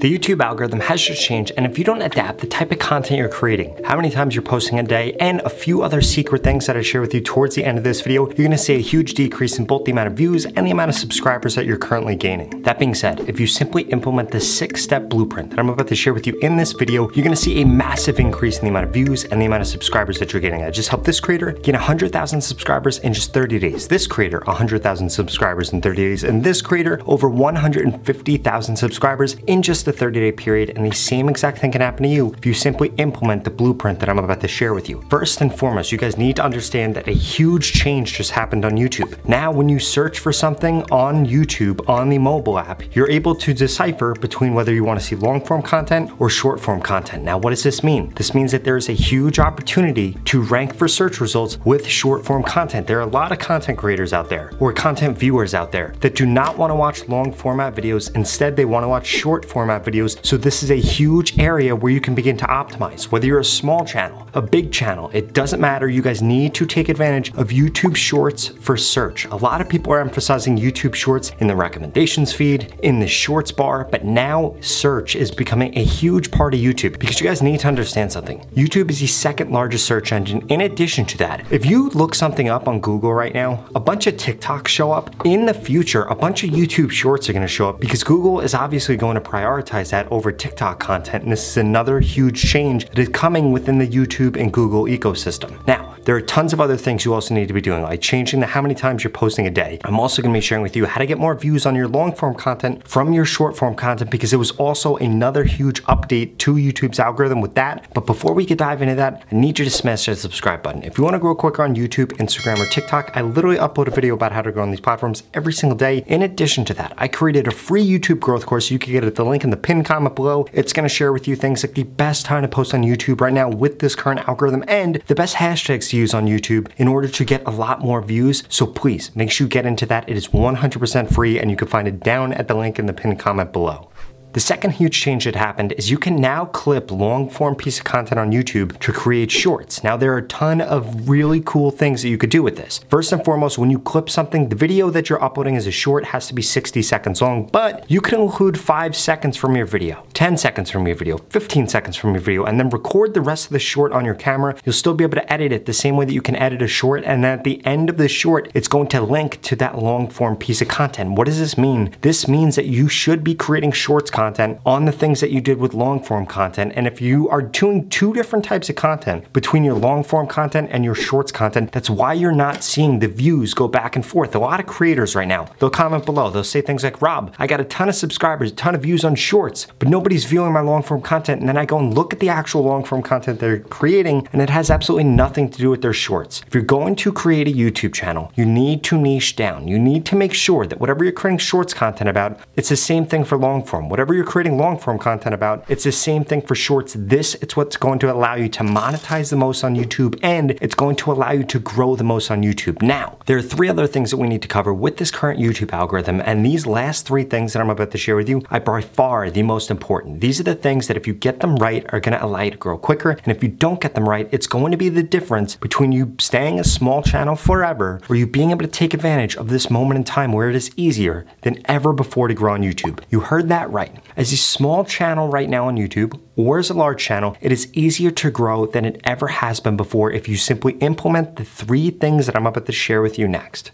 The YouTube algorithm has just changed, and if you don't adapt the type of content you're creating, how many times you're posting a day, and a few other secret things that I share with you towards the end of this video, you're gonna see a huge decrease in both the amount of views and the amount of subscribers that you're currently gaining. That being said, if you simply implement the six-step blueprint that I'm about to share with you in this video, you're gonna see a massive increase in the amount of views and the amount of subscribers that you're getting. I just helped this creator gain 100,000 subscribers in just 30 days. This creator, 100,000 subscribers in 30 days, and this creator, over 150,000 subscribers in just the 30 day period, and the same exact thing can happen to you if you simply implement the blueprint that I'm about to share with you. First and foremost, you guys need to understand that a huge change just happened on YouTube. Now, when you search for something on YouTube on the mobile app, you're able to decipher between whether you want to see long form content or short form content. Now, what does this mean? This means that there is a huge opportunity to rank for search results with short form content. There are a lot of content creators out there or content viewers out there that do not want to watch long format videos. Instead, they want to watch short format videos so this is a huge area where you can begin to optimize. Whether you're a small channel, a big channel, it doesn't matter. You guys need to take advantage of YouTube Shorts for search. A lot of people are emphasizing YouTube Shorts in the recommendations feed, in the Shorts bar, but now search is becoming a huge part of YouTube because you guys need to understand something. YouTube is the second largest search engine. In addition to that, if you look something up on Google right now, a bunch of TikToks show up. In the future, a bunch of YouTube Shorts are gonna show up because Google is obviously going to prioritize that over TikTok content. And this is another huge change that is coming within the YouTube and Google ecosystem. Now, there are tons of other things you also need to be doing, like changing the how many times you're posting a day. I'm also gonna be sharing with you how to get more views on your long form content from your short form content because it was also another huge update to YouTube's algorithm with that. But before we could dive into that, I need you to smash that subscribe button. If you wanna grow quicker on YouTube, Instagram, or TikTok, I literally upload a video about how to grow on these platforms every single day. In addition to that, I created a free YouTube growth course. You can get it at the link in the pinned comment below. It's gonna share with you things like the best time to post on YouTube right now with this current algorithm and the best hashtags to use on YouTube in order to get a lot more views. So please make sure you get into that. It is 100% free and you can find it down at the link in the pinned comment below. The second huge change that happened is you can now clip long form piece of content on YouTube to create shorts. Now there are a ton of really cool things that you could do with this. First and foremost, when you clip something, the video that you're uploading as a short has to be 60 seconds long, but you can include five seconds from your video, 10 seconds from your video, 15 seconds from your video, and then record the rest of the short on your camera. You'll still be able to edit it the same way that you can edit a short, and then at the end of the short, it's going to link to that long form piece of content. What does this mean? This means that you should be creating shorts content on the things that you did with long form content. And if you are doing two different types of content between your long form content and your shorts content, that's why you're not seeing the views go back and forth. A lot of creators right now, they'll comment below, they'll say things like, Rob, I got a ton of subscribers, a ton of views on shorts, but nobody's viewing my long form content. And then I go and look at the actual long form content they're creating, and it has absolutely nothing to do with their shorts. If you're going to create a YouTube channel, you need to niche down. You need to make sure that whatever you're creating shorts content about, it's the same thing for long form. Whatever you're creating long form content about. It's the same thing for shorts. This it's what's going to allow you to monetize the most on YouTube and it's going to allow you to grow the most on YouTube. Now, there are three other things that we need to cover with this current YouTube algorithm and these last three things that I'm about to share with you are by far the most important. These are the things that if you get them right are going to allow you to grow quicker and if you don't get them right, it's going to be the difference between you staying a small channel forever or you being able to take advantage of this moment in time where it is easier than ever before to grow on YouTube. You heard that right. As a small channel right now on YouTube or as a large channel, it is easier to grow than it ever has been before if you simply implement the three things that I'm about to share with you next.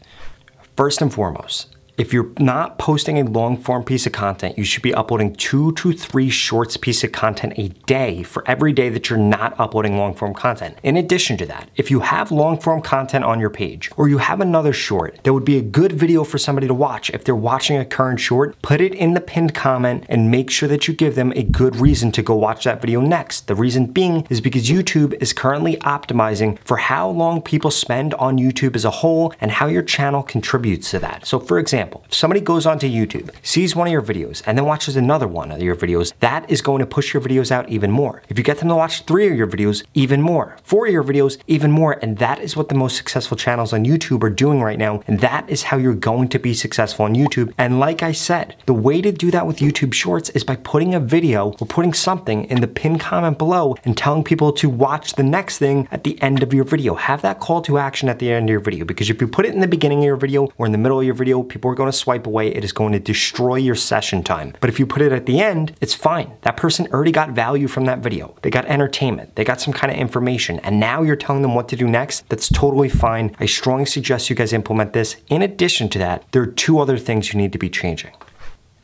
First and foremost, if you're not posting a long form piece of content, you should be uploading two to three shorts piece of content a day for every day that you're not uploading long form content. In addition to that, if you have long form content on your page or you have another short that would be a good video for somebody to watch if they're watching a current short, put it in the pinned comment and make sure that you give them a good reason to go watch that video next. The reason being is because YouTube is currently optimizing for how long people spend on YouTube as a whole and how your channel contributes to that. So for example, example, if somebody goes onto YouTube, sees one of your videos, and then watches another one of your videos, that is going to push your videos out even more. If you get them to watch three of your videos, even more. Four of your videos, even more. And that is what the most successful channels on YouTube are doing right now. And that is how you're going to be successful on YouTube. And like I said, the way to do that with YouTube Shorts is by putting a video or putting something in the pinned comment below and telling people to watch the next thing at the end of your video. Have that call to action at the end of your video because if you put it in the beginning of your video or in the middle of your video, people are going to swipe away, it is going to destroy your session time. But if you put it at the end, it's fine. That person already got value from that video. They got entertainment, they got some kind of information, and now you're telling them what to do next. That's totally fine. I strongly suggest you guys implement this. In addition to that, there are two other things you need to be changing.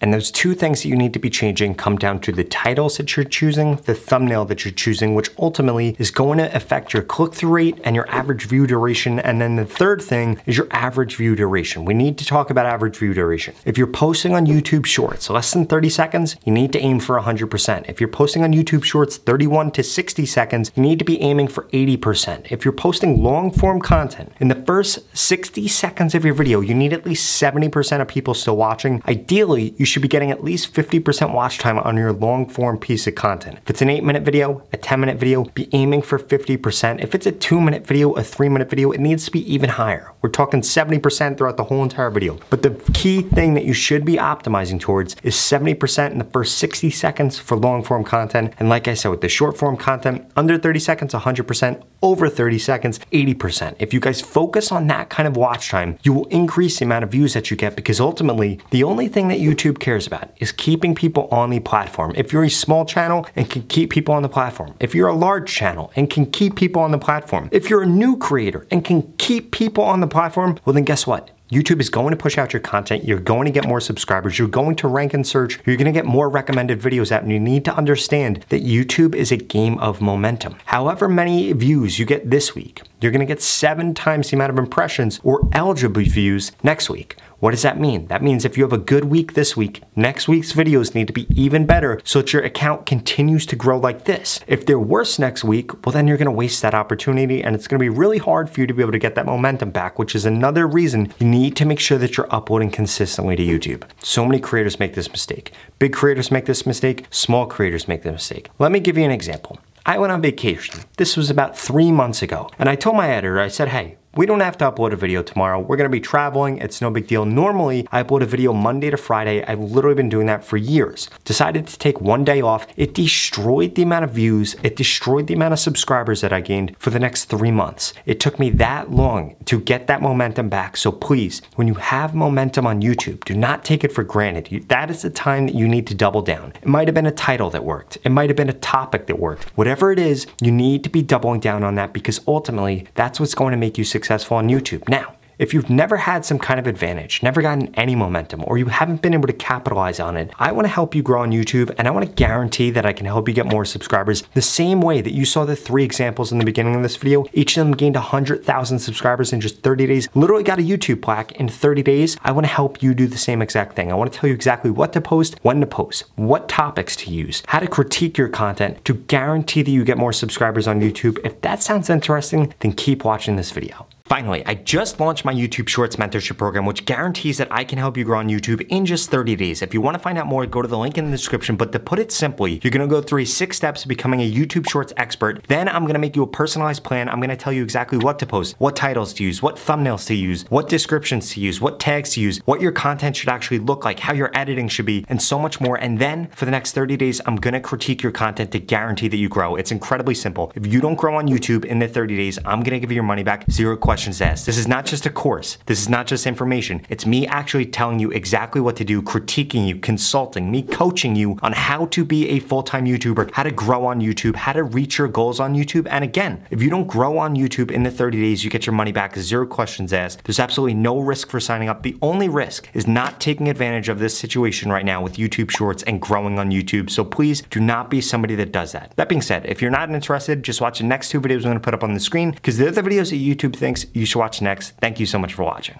And those two things that you need to be changing come down to the titles that you're choosing, the thumbnail that you're choosing, which ultimately is going to affect your click-through rate and your average view duration. And then the third thing is your average view duration. We need to talk about average view duration. If you're posting on YouTube Shorts less than 30 seconds, you need to aim for 100%. If you're posting on YouTube Shorts 31 to 60 seconds, you need to be aiming for 80%. If you're posting long form content, in the first 60 seconds of your video, you need at least 70% of people still watching. Ideally, you should be getting at least 50% watch time on your long form piece of content. If it's an 8 minute video, a 10 minute video, be aiming for 50%. If it's a 2 minute video, a 3 minute video, it needs to be even higher. We're talking 70% throughout the whole entire video. But the key thing that you should be optimizing towards is 70% in the first 60 seconds for long form content. And like I said, with the short form content, under 30 seconds, 100%, over 30 seconds, 80%. If you guys focus on that kind of watch time, you will increase the amount of views that you get because ultimately, the only thing that YouTube cares about is keeping people on the platform. If you're a small channel and can keep people on the platform, if you're a large channel and can keep people on the platform, if you're a new creator and can keep people on the platform, well then guess what? YouTube is going to push out your content. You're going to get more subscribers. You're going to rank in search. You're going to get more recommended videos out. And you need to understand that YouTube is a game of momentum. However many views you get this week, you're to get seven times the amount of impressions or eligible views next week. What does that mean? That means if you have a good week this week, next week's videos need to be even better so that your account continues to grow like this. If they're worse next week, well then you're gonna waste that opportunity and it's gonna be really hard for you to be able to get that momentum back, which is another reason you need to make sure that you're uploading consistently to YouTube. So many creators make this mistake. Big creators make this mistake, small creators make this mistake. Let me give you an example. I went on vacation. This was about three months ago. And I told my editor, I said, hey, we don't have to upload a video tomorrow. We're gonna be traveling. It's no big deal. Normally, I upload a video Monday to Friday. I've literally been doing that for years. Decided to take one day off. It destroyed the amount of views. It destroyed the amount of subscribers that I gained for the next three months. It took me that long to get that momentum back. So please, when you have momentum on YouTube, do not take it for granted. That is the time that you need to double down. It might have been a title that worked. It might have been a topic that worked. Whatever it is, you need to be doubling down on that because ultimately, that's what's going to make you successful successful on YouTube. Now, if you've never had some kind of advantage, never gotten any momentum, or you haven't been able to capitalize on it, I wanna help you grow on YouTube and I wanna guarantee that I can help you get more subscribers the same way that you saw the three examples in the beginning of this video. Each of them gained 100,000 subscribers in just 30 days, literally got a YouTube plaque in 30 days. I wanna help you do the same exact thing. I wanna tell you exactly what to post, when to post, what topics to use, how to critique your content to guarantee that you get more subscribers on YouTube. If that sounds interesting, then keep watching this video. Finally, I just launched my YouTube Shorts mentorship program, which guarantees that I can help you grow on YouTube in just 30 days. If you wanna find out more, go to the link in the description, but to put it simply, you're gonna go through six steps to becoming a YouTube Shorts expert. Then I'm gonna make you a personalized plan. I'm gonna tell you exactly what to post, what titles to use, what thumbnails to use, what descriptions to use, what tags to use, what your content should actually look like, how your editing should be, and so much more. And then for the next 30 days, I'm gonna critique your content to guarantee that you grow. It's incredibly simple. If you don't grow on YouTube in the 30 days, I'm gonna give you your money back, zero questions questions. This is not just a course. This is not just information. It's me actually telling you exactly what to do, critiquing you, consulting, me coaching you on how to be a full-time YouTuber, how to grow on YouTube, how to reach your goals on YouTube. And again, if you don't grow on YouTube in the 30 days, you get your money back, zero questions asked. There's absolutely no risk for signing up. The only risk is not taking advantage of this situation right now with YouTube Shorts and growing on YouTube. So please do not be somebody that does that. That being said, if you're not interested, just watch the next two videos I'm gonna put up on the screen because they're the videos that YouTube thinks you should watch next. Thank you so much for watching.